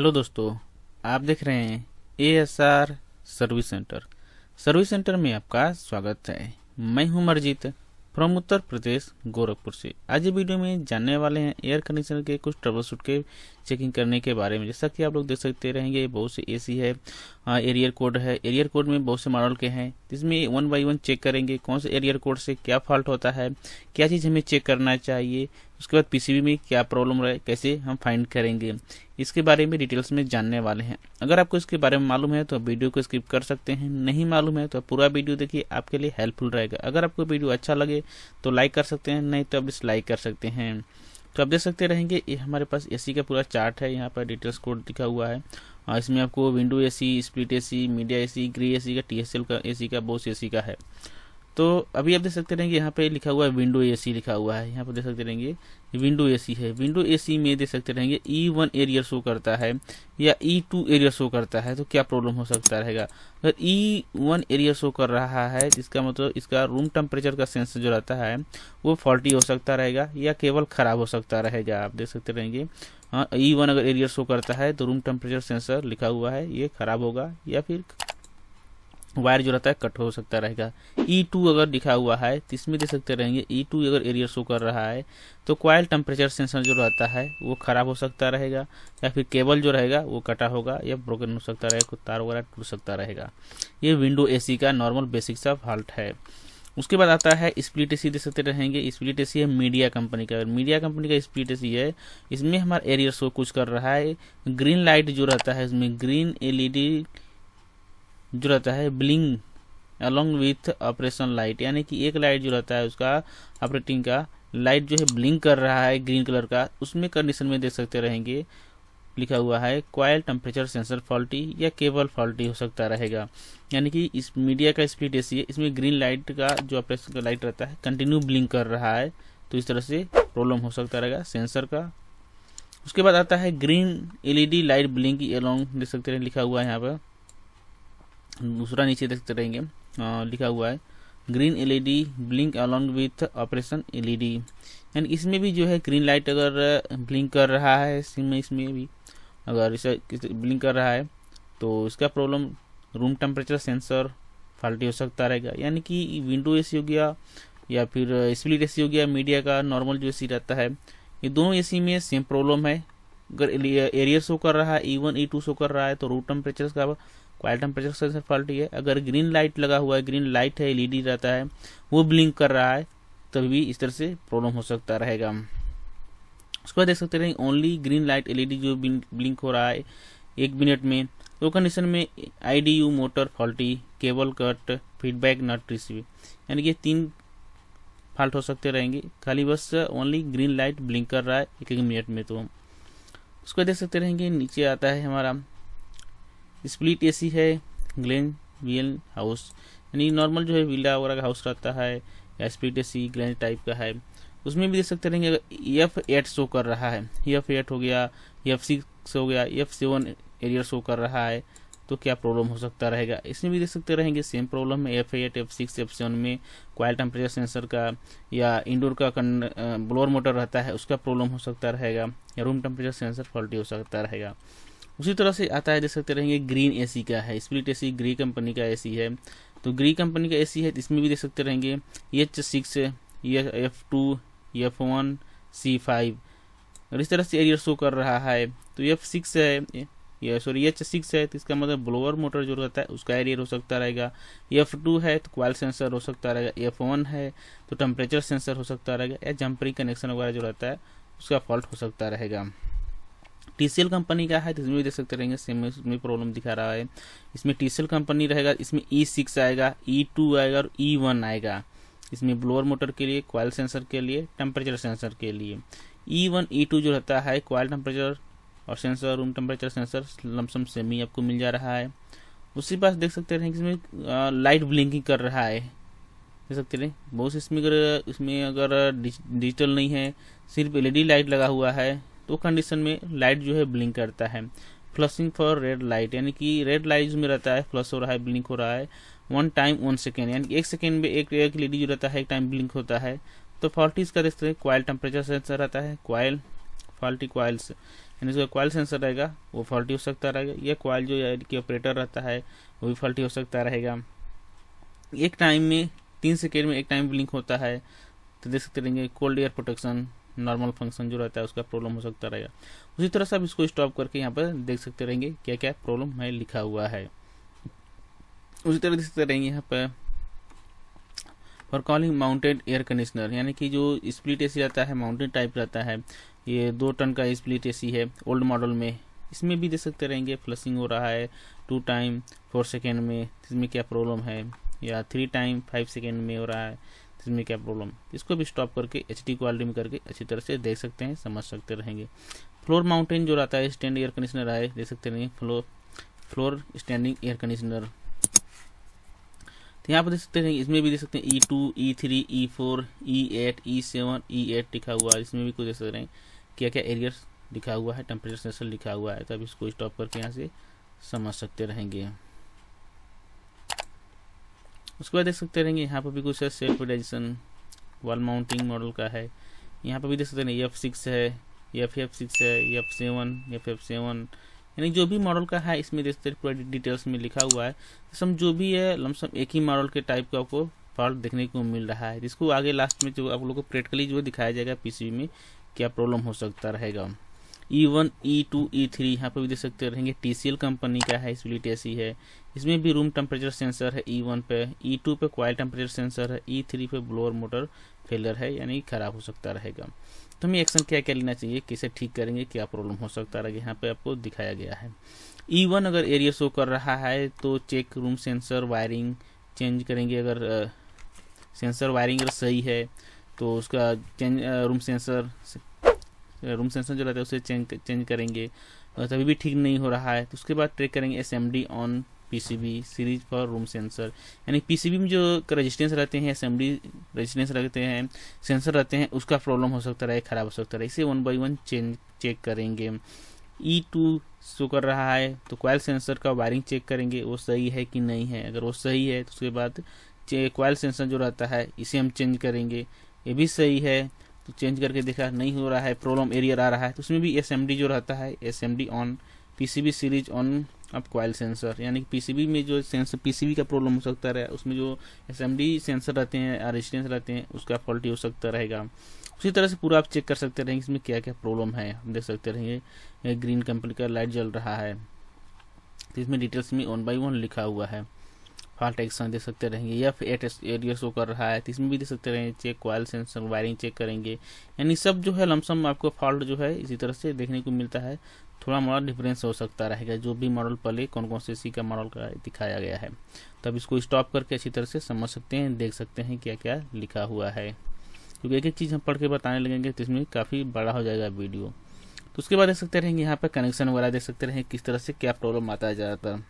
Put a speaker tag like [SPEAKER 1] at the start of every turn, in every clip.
[SPEAKER 1] Hello दोस्तों, आप देख रहे हैं A S R service centre. Service centre में आपका स्वागत है। मैं हूँ मरजीत फ्रॉम उत्तर प्रदेश, गोरखपुर से। आज वीडियो में जानने वाले हैं एयर कंडीशनर के कुछ ट्रबल शूट के चेकिंग करने के बारे में। जैसा कि आप लोग देख सकते रहेंगे, बहुत से एसी है एरियर कोड है। एरियर कोड में बहुत से मॉडल के हैं। जिसमें वन बाई वन चेक करेंगे कौन से एरियर कोड से क्या फॉल्ट होता है, क्या चीज़ हमें चेक करना चाहिए उसके बाद पीसीबी में क्या प्रॉब्लम रहे, कैसे हम फाइंड करेंगे, इसके बारे में डिटेल्स में जानने वाले हैं। अगर आपको इसके बारे में मालूम है तो आप वीडियो को स्किप कर सकते हैं। नहीं मालूम है तो पूरा वीडियो देखिए, आपके लिए हेल्पफुल रहेगा। अगर आपको वीडियो अच्छा लगे तो लाइक कर सकते हैं, नहीं तो आप डिसलाइक कर सकते हैं। तो आप देख सकते रहेंगे, ये हमारे पास एसी का पूरा चार्ट है, यहाँ पर डिटेल्स कोड दिखा हुआ है। और इसमें आपको window AC split AC Midea AC Gree AC का टीएसएल का एसी का बोस एसी का है। तो अभी आप देख सकते रहेंगे यहाँ पे लिखा हुआ है विंडो एसी लिखा हुआ है। यहाँ पर देख सकते रहेंगे विंडो एसी है। विंडो एसी में देख सकते रहेंगे ई वन एरियर शो करता है या ई टू एरियर शो करता है तो क्या प्रॉब्लम हो सकता रहेगा? अगर ई वन एरियर शो कर रहा है इसका मतलब इसका रूम टेम्परेचर का सेंसर जो रहता है, वो फॉल्टी हो सकता रहेगा या केवल खराब हो सकता रहेगा। आप देख सकते रहेंगे हाँ ई वन अगर एरियर शो करता है तो रूम टेम्परेचर सेंसर लिखा हुआ है, ये खराब होगा या फिर वायर जो रहता है, कट हो सकता रहेगा। ई टू अगर लिखा हुआ है तो इसमें दे सकते रहेंगे। ई टू अगर एरियर शो कर रहा है तो क्वाइल टेम्परेचर सेंसर जो रहता है, वो खराब हो सकता रहेगा, या फिर केबल जो रहेगा, वो कटा होगा, या ब्रोकन हो सकता रहेगा कुछ तार वगैरह टूट सकता रहेगा। ये विंडो एसी का नॉर्मल बेसिक सा फॉल्ट है। उसके बाद आता है स्प्लिट एसी दे सकते रहेंगे। स्प्लिट एसी है मीडिया कंपनी का। मीडिया कंपनी का स्प्लिट एसी है, इसमें हमारा एरियर शो कुछ कर रहा है। ग्रीन लाइट जो रहता है, इसमें ग्रीन एलईडी जो रहता है blink along with operation light यानी कि एक लाइट जो रहता है उसका ऑपरेटिंग का लाइट जो है ब्लिंक कर रहा है ग्रीन कलर का, उसमें कंडीशन में देख सकते रहेंगे। लिखा हुआ है क्वाइल टेम्परेचर सेंसर फॉल्टी या केबल फॉल्टी हो सकता रहेगा। यानी कि इस मीडिया का स्पीड ऐसी है, इसमें ग्रीन लाइट का जो ऑपरेशन का लाइट रहता है कंटिन्यू ब्लिंक कर रहा है तो इस तरह से प्रॉब्लम हो सकता रहेगा सेंसर का। उसके बाद आता है green LED light blink along देख सकते हैं, लिखा हुआ है यहाँ पर। दूसरा नीचे देखते रहेंगे। लिखा हुआ है, green LED blink along with operation LED. यानी इसमें भी जो है ग्रीन लाइट अगर ब्लिंक कर रहा है इसमें इसमें भी अगर इसे ब्लिंक कर रहा है तो इसका problem, room temperature sensor faulty हो सकता रहेगा। यानी कि विंडो एसी हो गया या फिर स्प्लिट एसी हो गया, मीडिया का नॉर्मल जो एसी रहता है, ये दोनों एसी में सेम प्रॉब्लम है। अगर एरियर शो कर रहा है E one E two show कर रहा है तो रूम टेम्परेचर का क्वाइल टेम्परेचर सेंसर फॉल्टी है। अगर ग्रीन लाइट लगा हुआ है ग्रीन लाइट है एलईडी रहता है, वो ब्लिंक कर रहा है, तभी भी इस तरह से प्रॉब्लम हो सकता रहेगा। उसके बाद देख सकते हैं ओनली ग्रीन लाइट एलईडी जो ब्लिंक हो रहा है, एक मिनट में तो कंडीशन में IDU motor faulty cable cut feedback not receive यानी कि तीन फॉल्ट हो सकते रहेंगे। खाली बस ओनली ग्रीन लाइट ब्लिंक कर रहा है एक एक मिनट में तो। उसको देख सकते रहेंगे, नीचे आता है हमारा स्प्लिट एसी है, ग्लेन वीएल हाउस, यानी नॉर्मल जो है विला वगैरह का हाउस रहता है, या स्प्लिट एसी, ग्लेन टाइप का है। उसमें भी देख सकते रहेंगे एफ़ एट शो कर रहा है। एफ़ एट हो गया एफ़ सिक्स हो गया एफ़ सेवन एरियर शो कर रहा है तो क्या प्रॉब्लम हो सकता रहेगा? इसमें भी देख सकते रहेंगे सेम प्रॉब्लम है F eight F six F seven में क्वाइल टेम्परेचर सेंसर का या इंडोर का ब्लोअर मोटर रहता है, उसका प्रॉब्लम हो सकता रहेगा, या रूम टेम्परेचर सेंसर फॉल्टी हो सकता रहेगा। उसी तरह से आता है, देख सकते रहेंगे ग्रीन एसी का है स्प्लिट एसी ग्री कंपनी का एसी है। तो ग्री कंपनी का एसी है इसमें भी देख सकते रहेंगे H six F two F one C five और इस तरह से एरियर शो कर रहा है। तो एफ़ सिक्स है, या सॉरी एच सिक्स है तो इसका मतलब ब्लोअर मोटर जो रहता है, उसका एरियर हो सकता रहेगा। एफ़ टू है तो क्वाल सेंसर हो सकता रहेगा। एफ़ वन है तो टेम्परेचर सेंसर हो सकता रहेगा, या जंपरी कनेक्शन वगैरह जो रहता है, उसका फॉल्ट हो सकता रहेगा। टीसीएल कंपनी का है तो इसमें भी देख सकते रहेंगे सेम इसमें प्रॉब्लम दिखा रहा है। इसमें टीसीएल कंपनी रहेगा, इसमें ई e सिक्स आएगा ई e टू आएगा और ई e वन आएगा। इसमें ब्लोअर मोटर के लिए क्वाइल सेंसर के लिए टेम्परेचर सेंसर के लिए। ई वन ई टू जो रहता है क्वाइल टेम्परेचर और sensor room temperature sensor lump sum same ही आपको मिल जा रहा है। उसी पास देख सकते हैं इसमें लाइट ब्लिंकिंग कर रहा है। देख सकते हैं बहुत इसमें अगर इसमें अगर डिजिटल नहीं है, सिर्फ़ एलईडी लाइट लगा हुआ है। तो कंडीशन में लाइट जो है ब्लिंक करता है। फ्लशिंग फॉर रेड लाइट यानी कि रेड लाइट में रहता है फ्लश हो रहा है ब्लिंक हो रहा है। वन टाइम वन सेकेंड यानी एक सेकेंड में एक एक लेडी जो रहता है, एक टाइम ब्लिंक होता है। तो फॉल्टी इसका देखते हैं क्वाइल टेम्परेचर सेंसर रहता है क्वाइल फॉल्टी क्वाइल्स यानी इसका कॉयल सेंसर रहेगा, वो फॉल्टी हो सकता रहेगा, या क्वाइल जो यानी कि ऑपरेटर रहता है, वो भी फॉल्टी हो सकता रहेगा। एक टाइम में, तीन सेकेंड में एक टाइम ब्लिंक होता है तो देख सकते रहेंगे cold air protection normal function जो रहता है, उसका प्रॉब्लम हो सकता रहेगा। उसी तरह से आप इसको स्टॉप करके यहाँ पर देख सकते रहेंगे क्या क्या प्रॉब्लम है, लिखा हुआ है। उसी तरह देख सकते रहेंगे यहाँ पर for calling mounted air conditioner यानी कि जो स्प्लिट एसी रहता है माउंटेन टाइप रहता है, ये दो टन का स्प्लिट एसी है ओल्ड मॉडल में। इसमें भी देख सकते रहेंगे फ्लशिंग हो रहा है टू टाइम फोर सेकेंड में, इसमें क्या प्रॉब्लम है, या थ्री टाइम फाइव सेकेंड में हो रहा है। इसमें क्या प्रॉब्लम इसको भी स्टॉप करके एच डी क्वालिटी में करके अच्छी तरह से देख सकते हैं, समझ सकते रहेंगे। फ्लोर माउंटेन जो रहता है स्टैंड एयर कंडीशनर आए देख सकते रहेंगे floor floor standing air conditioner तो यहाँ पर देख सकते हैं, इसमें भी देख सकते हैं E two E three E four E eight E seven E eight लिखा हुआ है। इसमें भी कुछ देख सकते हैं क्या क्या एरियर्स लिखा हुआ है टेम्परेचर सेंसर लिखा हुआ है तो अब इसको स्टॉप करके यहाँ से समझ सकते रहेंगे। उसके बाद देख सकते रहेंगे, यहाँ पर भी कुछ है self digestion wall mounting model का है। यहाँ पर भी देख सकते हैं एफ़ सिक्स है एफ़ एफ़ सिक्स है F seven F F seven यानी जो भी मॉडल का है, इसमें देख सकते पूरा डिटेल्स में लिखा हुआ है। सम जो भी है लमसम एक ही मॉडल के टाइप का आपको फॉल्ट देखने को मिल रहा है। जिसको आगे लास्ट में जो आप लोग को प्रैक्टिकली जो दिखाया जाएगा पीसीबी में, क्या प्रॉब्लम हो सकता रहेगा। E one E two E three यहाँ पर भी देख सकते रहेंगे टी सी एल कंपनी का है स्प्लिट एसी है। इसमें भी रूम टेम्परेचर सेंसर है ई वन पे ई टू पे क्वाइल टेम्परेचर सेंसर है ई थ्री पे ब्लोअर मोटर फेलर है, यानी खराब हो सकता रहेगा। तो हमें एक्शन क्या क्या लेना चाहिए, कैसे ठीक करेंगे, क्या प्रॉब्लम हो सकता रहेगा, यहाँ पे आपको दिखाया गया है। ई वन अगर एरिया शो कर रहा है तो check room sensor wiring change करेंगे, अगर सेंसर वायरिंग अगर सही है तो उसका change room sensor room sensor जो रहता है उसे चेंज चेंज करेंगे। तभी भी ठीक नहीं हो रहा है तो उसके बाद ट्रेक करेंगे S M D on PCB series for room sensor यानी पीसीबी में जो रजिस्टेंस रहते हैं डी रजिस्टेंस रहते हैं सेंसर रहते हैं, उसका प्रॉब्लम हो सकता है, खराब हो सकता है। इसे one by one change check करेंगे। ई टू शो कर रहा है तो क्वाइल सेंसर का वायरिंग चेक करेंगे, वो सही है कि नहीं है। अगर वो सही है तो उसके बाद क्वाइल सेंसर जो रहता है, इसे हम चेंज करेंगे। ये भी सही है। तो चेंज करके देखा नहीं हो रहा है, प्रॉब्लम एरियर आ रहा है तो उसमें भी एस जो रहता है S M D on PCB series on अब क्वाइल सेंसर यानी कि पीसीबी में जो सेंसर पीसीबी का प्रॉब्लम हो सकता है उसमें जो एसएमडी सेंसर रहते हैं रेजिस्टेंस रहते हैं, उसका फॉल्टी हो सकता रहेगा। उसी तरह से पूरा आप चेक कर सकते रहेंगे, इसमें क्या क्या प्रॉब्लम है हम देख सकते रहेंगे ग्रीन कंपनी का लाइट जल रहा है। तो इसमें डिटेल्स में वन बाई वन लिखा हुआ है। फॉल्ट एक्शन देख सकते रहेंगे, या फिर एट एरिया शो कर रहा है तो इसमें भी देख सकते रहेंगे check coil sensor wiring check करेंगे। यानी सब जो है लमसम आपको फॉल्ट जो है, इसी तरह से देखने को मिलता है। थोड़ा मोड़ा डिफरेंस हो सकता रहेगा, जो भी मॉडल पहले कौन कौन से सी का मॉडल का दिखाया गया है। तब इसको स्टॉप करके अच्छी तरह से समझ सकते हैं, देख सकते हैं क्या क्या लिखा हुआ है। क्योंकि एक एक चीज़ हम पढ़ के बताने लगेंगे तो इसमें काफ़ी बड़ा हो जाएगा वीडियो। तो उसके बाद देख सकते रहेंगे, यहाँ पर कनेक्शन वगैरह देख सकते रहेंगे किस तरह से क्या प्रॉब्लम आता है ज़्यादातर।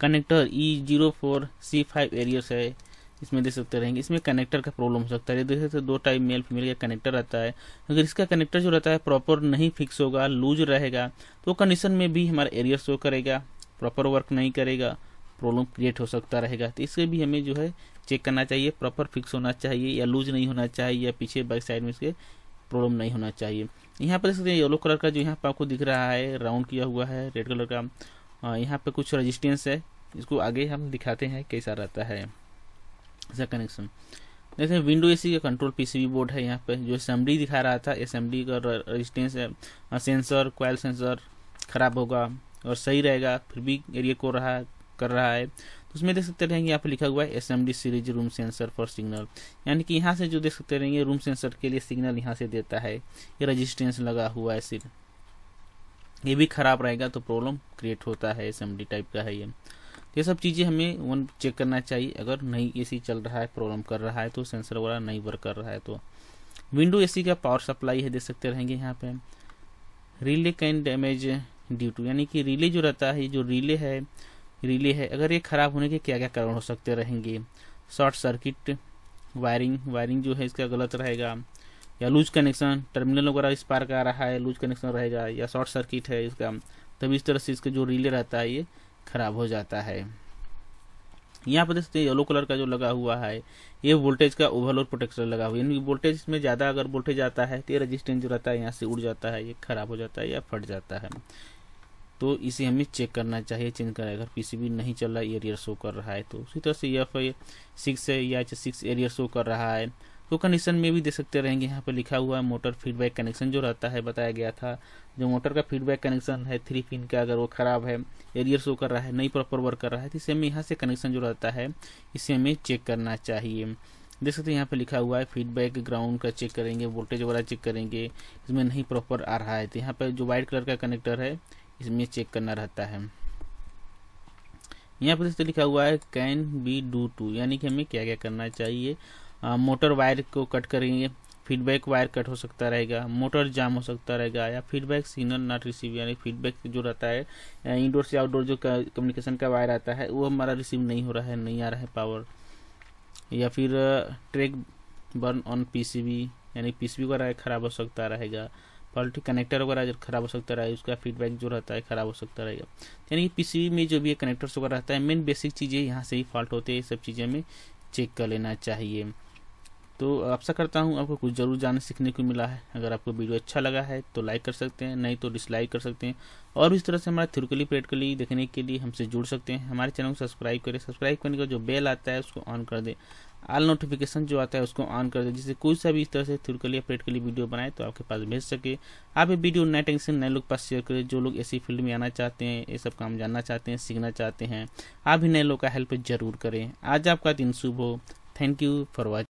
[SPEAKER 1] Connector E zero four C five errors है। इसमें देख सकते रहेंगे। इसमें कनेक्टर का प्रॉब्लम हो सकता है। देख सकते दो टाइप मेल फीमेल का कनेक्टर रहता है, अगर इसका कनेक्टर जो रहता है प्रॉपर नहीं फिक्स होगा लूज रहेगा तो कंडीशन में भी हमारा एरियर शो करेगा। प्रॉपर वर्क नहीं करेगा प्रॉब्लम क्रिएट हो सकता रहेगा। तो इससे भी हमें जो है चेक करना चाहिए प्रॉपर फिक्स होना चाहिए, या लूज नहीं होना चाहिए, या पीछे बैक साइड में इसके प्रॉब्लम नहीं होना चाहिए। यहाँ पर देख सकते हैं येलो कलर का जो यहाँ पर आपको दिख रहा है राउंड किया हुआ है रेड कलर का। यहाँ पे कुछ रजिस्टेंस है। इसको आगे हम दिखाते हैं कैसा रहता है। ऐसा कनेक्शन जैसे विंडो एसी का कंट्रोल पीसीबी बोर्ड है यहाँ पे। जो असेंबली दिखा रहा था असेंबली का रेजिस्टेंस है। सेंसर क्वाइल सेंसर खराब होगा और सही रहेगा, फिर भी एरिया को रहा, कर रहा है। तो उसमें देख सकते रहेंगे, यहाँ पे लिखा हुआ है M series room sensor for signal यानी कि यहाँ से जो देख सकते रहेंगे रूम सेंसर के लिए सिग्नल यहाँ से देता है। ये रजिस्टेंस लगा हुआ है सिर ये भी खराब रहेगा तो प्रॉब्लम क्रिएट होता है एस एम डी टाइप का है ये। ये सब चीज़ें हमें वन चेक करना चाहिए। अगर नहीं एसी चल रहा है प्रॉब्लम कर रहा है तो सेंसर वगैरह नहीं वर्क कर रहा है तो। विंडो एसी का पावर सप्लाई है, देख सकते रहेंगे यहाँ पे। Relay can damage due to यानी कि रिले जो रहता है जो रिले है रिले है, अगर ये खराब होने के क्या क्या कारण हो सकते रहेंगे? शॉर्ट सर्किट वायरिंग वायरिंग जो है, इसका गलत रहेगा। या लूज कनेक्शन, टर्मिनल वगैरह स्पार्क आ रहा है, लूज कनेक्शन रहेगा, या शॉर्ट सर्किट है इसका तभी इस तरह से इसका जो रिले रहता है, ये खराब हो जाता है। यहाँ पर देखते येलो कलर का जो लगा हुआ है, ये वोल्टेज का ओवरलोड प्रोटेक्टर लगा हुआ है। यानी वोल्टेज में ज़्यादा अगर वोल्टेज आता है तो ये रजिस्टेंस जो रहता है, यहाँ से उड़ जाता है, ये खराब हो जाता है या फट जाता है। तो इसे हमें चेक करना चाहिए चेंज करें। अगर पीसीबी नहीं चल रहा है एरियर शो कर रहा है तो उसी तरह से एफ़ सिक्स है या सिक्स एरियर शो कर रहा है। तो कंडीशन में भी दे सकते रहेंगे। यहाँ पे लिखा हुआ है मोटर फीडबैक कनेक्शन जो रहता है, बताया गया था। जो मोटर का फीडबैक कनेक्शन है थ्री पिन का, अगर वो खराब है एरियर शो कर रहा है, नहीं प्रॉपर वर्क कर रहा है तो इसे हमें यहाँ से कनेक्शन जो रहता है, इसे हमें चेक करना चाहिए। देख सकते हैं, यहाँ पे लिखा हुआ है फीडबैक ग्राउंड का चेक करेंगे वोल्टेज वगैरह चेक करेंगे, इसमें नहीं प्रॉपर आ रहा है। तो यहाँ पे जो व्हाइट कलर का कनेक्टर है, इसमें चेक करना रहता है। यहाँ पर लिखा हुआ है कैन बी डू टू यानी कि हमें क्या क्या करना चाहिए। मोटर वायर को कट करेंगे, फीडबैक वायर कट हो सकता रहेगा, मोटर जाम हो सकता रहेगा, या फीडबैक सिग्नल नॉट रिसीव यानी फीडबैक जो रहता है इंडोर से आउटडोर जो कम्युनिकेशन का वायर आता है, वो हमारा रिसीव नहीं हो रहा है, नहीं आ रहा है पावर या फिर ट्रैक बर्न ऑन पीसीबी यानी पीसीबी वगैरह खराब हो सकता रहेगा पॉलिटी कनेक्टर वगैरह खराब हो सकता रहे, उसका फीडबैक जो रहता है खराब हो सकता रहेगा. यानी पीसीबी में जो भी कनेक्टर्स वगैरह रहता है मेन बेसिक चीज़ें यहाँ से ही फॉल्ट होते हैं, ये सब चीज़ें हमें चेक कर लेना चाहिए. तो आशा करता हूँ आपको कुछ ज़रूर जानने सीखने को मिला है। अगर आपको वीडियो अच्छा लगा है तो लाइक कर सकते हैं, नहीं तो डिसलाइक कर सकते हैं। और इस तरह से हमारा थिरकली प्रैक्टिकली देखने के लिए हमसे जुड़ सकते हैं। हमारे चैनल को सब्सक्राइब करें, सब्सक्राइब करने का जो बेल आता है, उसको ऑन कर दें। आल नोटिफिकेशन जो आता है, उसको ऑन कर दें, जिससे कोई सा भी इस तरह से थिरकली या प्रैक्टिकली वीडियो बनाए तो आपके पास भेज सके। आप ये वीडियो नए टेंशन नए लोग पास शेयर करें। जो लोग ऐसी फ़ील्ड में आना चाहते हैं, ये सब काम जानना चाहते हैं, सीखना चाहते हैं, आप भी नए लोग का हेल्प ज़रूर करें। आज आपका दिन शुभ हो। Thank you for watching